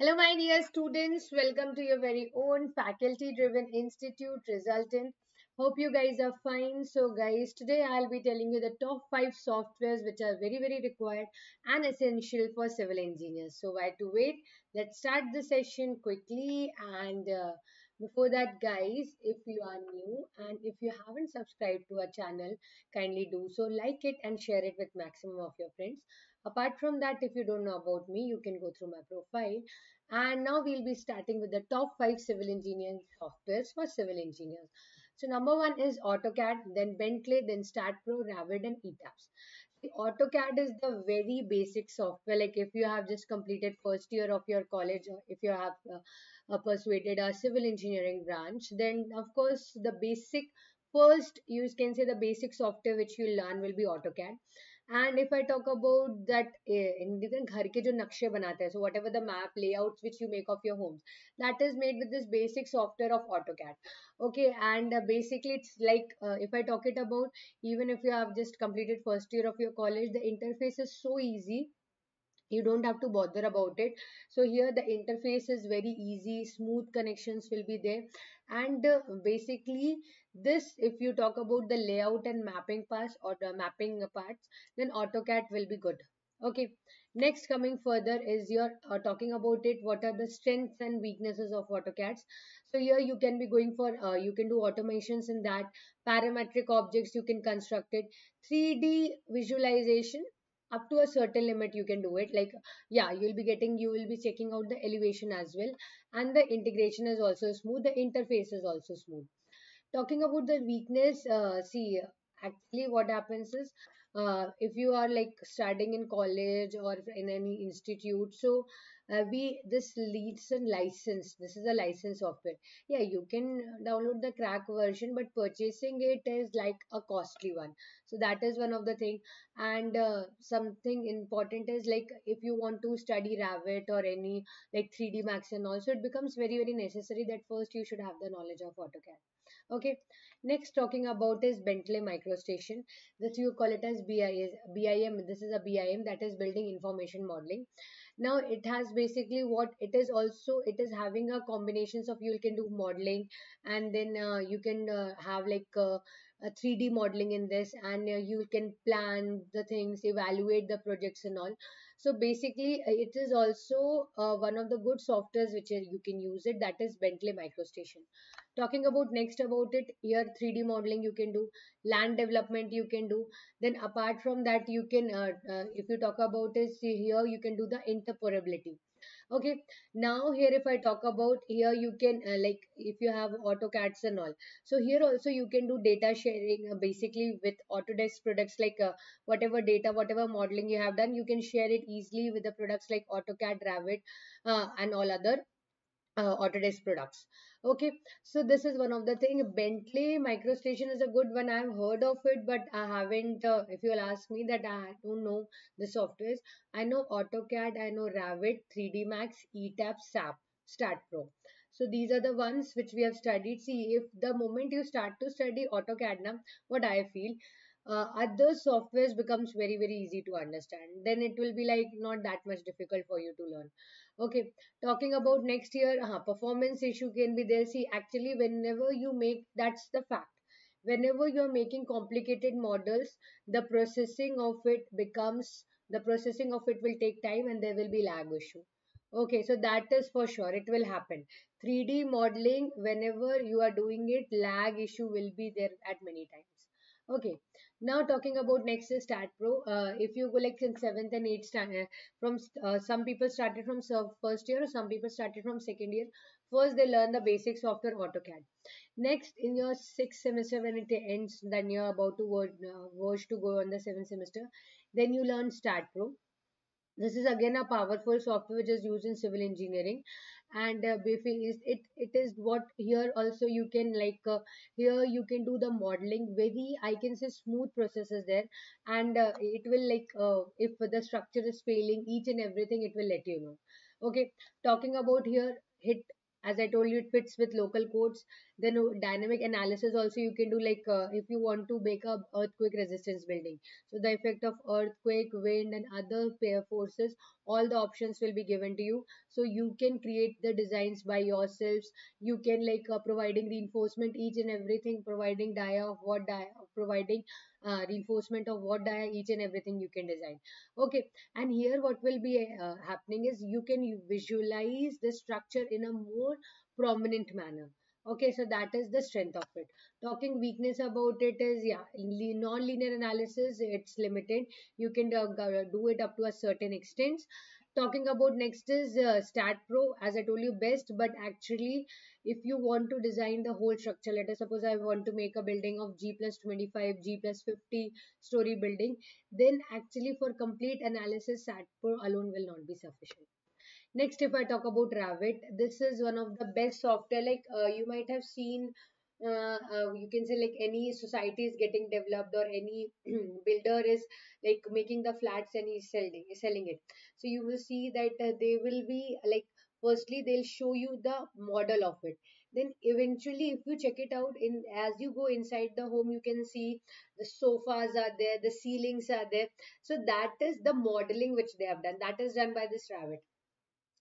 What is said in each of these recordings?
Hello, my dear students. Welcome to your very own faculty driven institute resultant. Hope you guys are fine. So, guys, today I'll be telling you the top five softwares which are very, very required and essential for civil engineers. So, why to wait? Let's start the session quickly. And uh, before that, guys, if you are new and if you haven't subscribed to our channel, kindly do so. Like it and share it with maximum of your friends. Apart from that, if you don't know about me, you can go through my profile. And now we'll be starting with the top five civil engineering softwares for civil engineers. So number one is AutoCAD, then Bentley, then STAAD.Pro, Revit, and ETABS. AutoCAD is the very basic software. Like if you have just completed first year of your college, or if you have uh, uh, persuaded a civil engineering branch, then of course the basic first you can say the basic software which you learn will be AutoCAD and if I talk about that eh, in different घर के जो नक्शे बनाते हैं so whatever the map layouts which you make of your homes that is made with this basic software of AutoCAD okay and uh, basically it's like uh, if I talk it about even if you have just completed first year of your college the interface is so easy you don't have to bother about it. So here the interface is very easy. Smooth connections will be there. And uh, basically this if you talk about the layout and mapping parts or the mapping parts then AutoCAD will be good. Okay. Next coming further is your uh, talking about it what are the strengths and weaknesses of AutoCAD so here you can be going for uh, you can do automations in that. Parametric objects you can construct it. 3d visualization up to a certain limit you can do it. Like yeah you'll be getting you will be checking out the elevation as well. And the integration is also smooth. The interface is also smooth. Talking about the weakness uh, see actually what happens is uh, if you are like studying in college or in any institute so uh, we this leads a license. This is a license software yeah you can download the crack version but purchasing it is like a costly one. So that is one of the thing. And uh, something important is like if you want to study Revit or any like 3d max and also it becomes very very necessary that first you should have the knowledge of AutoCAD. Okay. Next talking about is bentley microstation. This you call it as bim this is a bim that is building information modeling now it has basically what it is also it is having a combinations of you can do modeling and then uh, you can uh, have like uh, a 3d modeling in this and uh, you can plan the things evaluate the projects and all. So basically uh, it is also uh, one of the good softwares which you can use it that is bentley microstation. Talking about next about it here 3d modeling you can do land development you can do. Then apart from that you can uh, uh, if you talk about see here you can do the interoperability. Okay now here if i talk about here you can uh, like if you have autocads and all. So here also you can do data sharing uh, basically with autodesk products like uh, whatever data whatever modeling you have done you can share it easily with the products like autocad revit uh, and all other uh, Autodesk products. Okay, so this is one of the thing. Bentley MicroStation is a good one. I've heard of it, but I haven't. Uh, if you'll ask me, that I don't know the softwares. I know AutoCAD, I know Revit, 3D Max, ETABS, SAP, STAAD.Pro. So these are the ones which we have studied. See, if the moment you start to study AutoCAD, now what I feel, uh, other softwares becomes very very easy to understand then it will be like not that much difficult for you to learn. Okay talking about next year uh, performance issue can be there. See actually whenever you make that's the fact. Whenever you're making complicated models the processing of it becomes the processing of it will take time and there will be lag issue. Okay so that is for sure it will happen. 3d modeling whenever you are doing it lag issue will be there at many times okay. Now talking about next is stat pro. Uh, if you go like in seventh and eighth standard from uh, some people started from first year or some people started from second year. First they learn the basics of their autocad. Next in your sixth semester when it ends then you're about to uh, verge to go on the seventh semester then you learn STAAD.Pro. This is again a powerful software which is used in civil engineering and uh, is it it is what here also you can like uh, here you can do the modeling. Very i can say smooth processes there. And uh, it will like uh, if the structure is failing each and everything it will let you know. Okay. Talking about here hit as i told you it fits with local codes then dynamic analysis also you can do like uh, if you want to make a earthquake resistance building. So the effect of earthquake wind and other pair forces all the options will be given to you. So you can create the designs by yourselves. You can like uh, providing reinforcement each and everything providing dia of what dia providing uh, reinforcement of what dia each and everything you can design. Okay and here what will be uh, happening is you can visualize the structure in a more prominent manner okay so that is the strength of it. Talking weakness about it is yeah non-linear analysis it's limited. You can uh, do it up to a certain extent talking about next is uh, stat pro as i told you best but actually if you want to design the whole structure let us suppose i want to make a building of g plus 25 g plus 50 story building then actually for complete analysis stat pro alone will not be sufficient next if i talk about revit this is one of the best software like uh, you might have seen uh, uh, you can say like any society is getting developed or any builder is like making the flats and he's selling selling it. So you will see that uh, they will be like firstly they'll show you the model of it. Then eventually if you check it out in as you go inside the home you can see the sofas are there the ceilings are there. So that is the modeling which they have done. That is done by this Revit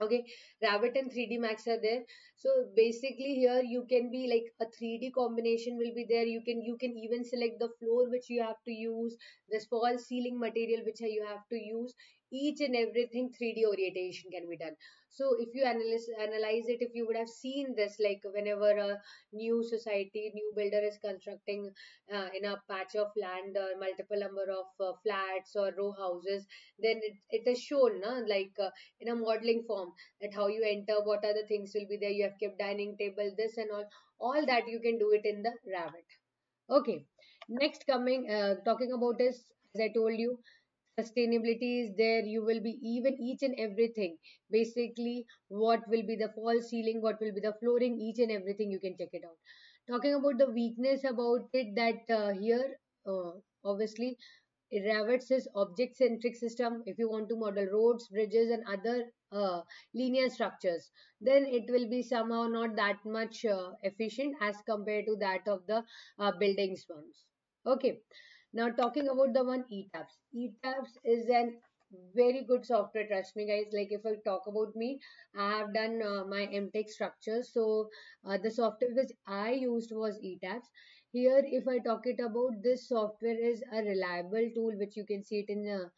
okay? Revit and 3d max are there. So basically here you can be like a 3d combination will be there. You can you can even select the floor which you have to use this false ceiling material which you have to use each and everything 3d orientation can be done. So if you analyze analyze it if you would have seen this like whenever a new society new builder is constructing uh, in a patch of land or multiple number of uh, flats or row houses then it, it is shown na, like uh, in a modeling form that how you enter what are the things will be there you have kept dining table this and all all that you can do it in the Revit okay next coming uh, talking about is as i told you sustainability is there. You will be even each and everything. Basically what will be the false ceiling what will be the flooring each and everything you can check it out. Talking about the weakness about it that uh, here uh, obviously Revit is object centric system. If you want to model roads bridges and other uh, linear structures then it will be somehow not that much uh, efficient as compared to that of the uh, buildings ones. Okay now talking about the one ETABS. ETABS is an very good software trust me guys. Like if i talk about me i have done uh, my mtech structure. So uh, the software which i used was etabs here if i talk it about this software is a reliable tool which you can see it in the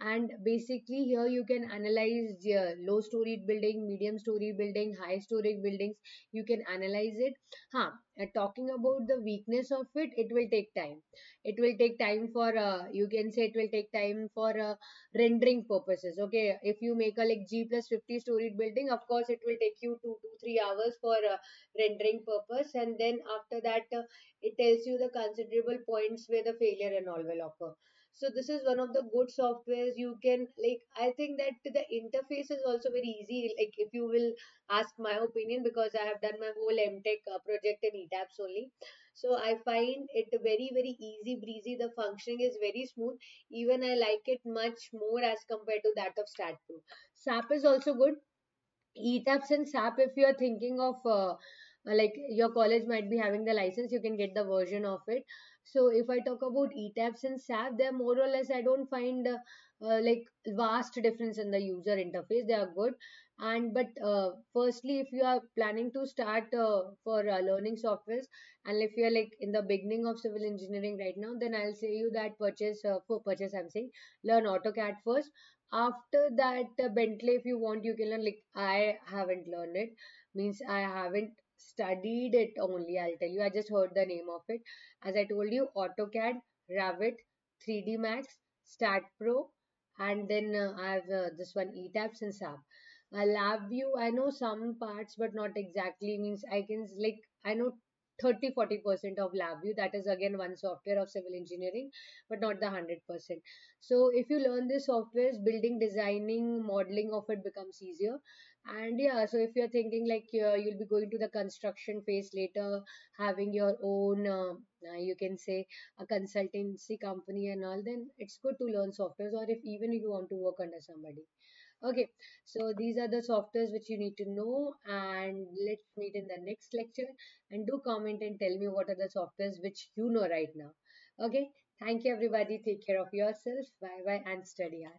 and basically here you can analyze uh, low story building medium story building high story buildings. You can analyze it. Huh uh, talking about the weakness of it it will take time. It will take time for uh, you can say it will take time for uh, rendering purposes. Okay if you make a like g plus 50 storied building of course it will take you two to three hours for uh, rendering purpose. And then after that uh, it tells you the considerable points where the failure and all will occur so this is one of the good softwares you can like i think that the interface is also very easy like if you will ask my opinion because i have done my whole mtech uh, project in etabs only. So i find it very very easy breezy. The functioning is very smooth. Even i like it much more as compared to that of STAAD.Pro sap is also good. Etabs and sap if you are thinking of uh, like your college might be having the license you can get the version of it so if I talk about ETABS and SAP, they're more or less, I don't find uh, uh, like vast difference in the user interface. They are good. And but uh, firstly, if you are planning to start uh, for uh, learning softwares, and if you are like in the beginning of civil engineering right now, then I'll say you that purchase uh, for purchase. I'm saying learn AutoCAD first. After that, Bentley, if you want, you can learn. Like I haven't learned it, means I haven't studied it only. I'll tell you. I just heard the name of it. As I told you, AutoCAD, Revit, 3D Max, Stat Pro, and then uh, I have uh, this one ETABS and SAP. I love you. I know some parts, but not exactly. Means I can like I know 30 40% of LabVIEW. That is again one software of civil engineering, but not the 100%. So if you learn this softwares, building, designing, modeling of it becomes easier and yeah so if you're thinking like uh, you'll be going to the construction phase later having your own uh, uh, you can say a consultancy company and all then it's good to learn softwares or if even if you want to work under somebody Okay, so these are the softwares which you need to know, and let's meet in the next lecture. And do comment and tell me what are the softwares which you know right now. Okay, thank you, everybody. Take care of yourself. Bye bye, and study hard.